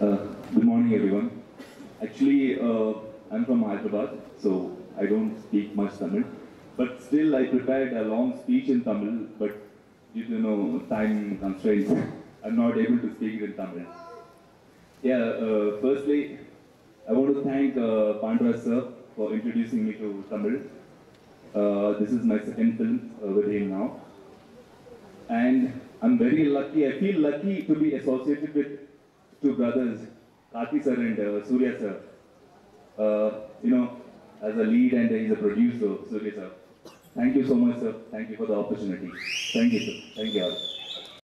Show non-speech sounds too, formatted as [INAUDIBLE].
Uh, good morning, everyone. Actually, uh, I'm from Hyderabad, so I don't speak much Tamil. But still, I prepared a long speech in Tamil, but due to know, time constraints, [LAUGHS] I'm not able to speak it in Tamil. Yeah, uh, firstly, I want to thank uh, Pandiraj sir for introducing me to Tamil. Uh, this is my second film uh, with him now. And I'm very lucky, I feel lucky to be associated with two brothers, Karthi sir and uh, Surya sir. Uh, you know, as a lead and he's a producer, Surya sir. Thank you so much, sir. Thank you for the opportunity. Thank you, sir. Thank you all.